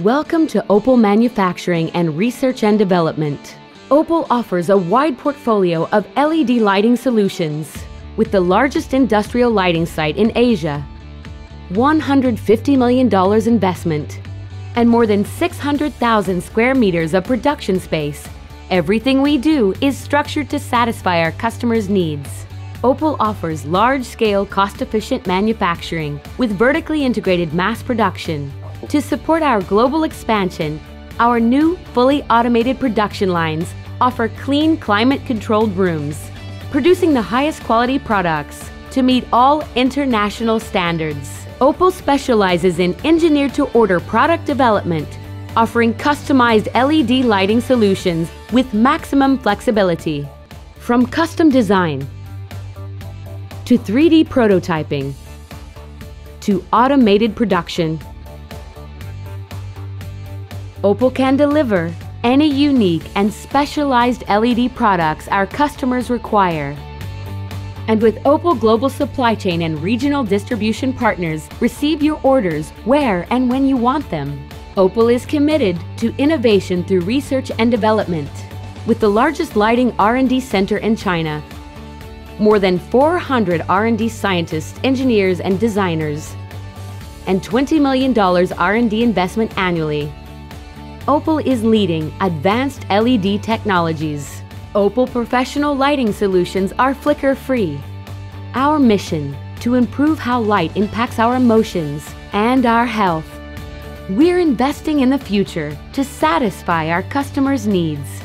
Welcome to Opple Manufacturing and Research and Development. Opple offers a wide portfolio of LED lighting solutions with the largest industrial lighting site in Asia, $150 million investment, and more than 600,000 square meters of production space. Everything we do is structured to satisfy our customers' needs. Opple offers large-scale, cost-efficient manufacturing with vertically integrated mass production to support our global expansion, our new fully automated production lines offer clean climate-controlled rooms, producing the highest quality products to meet all international standards. Opple specializes in engineered-to-order product development, offering customized LED lighting solutions with maximum flexibility. From custom design to 3D prototyping to automated production, Opple can deliver any unique and specialized LED products our customers require. And with Opple Global Supply Chain and regional distribution partners, receive your orders where and when you want them. Opple is committed to innovation through research and development. With the largest lighting R&D center in China, more than 400 R&D scientists, engineers, and designers, and $20 million R&D investment annually, Opple is leading advanced LED technologies. Opple professional lighting solutions are flicker-free. Our mission, to improve how light impacts our emotions and our health. We're investing in the future to satisfy our customers' needs.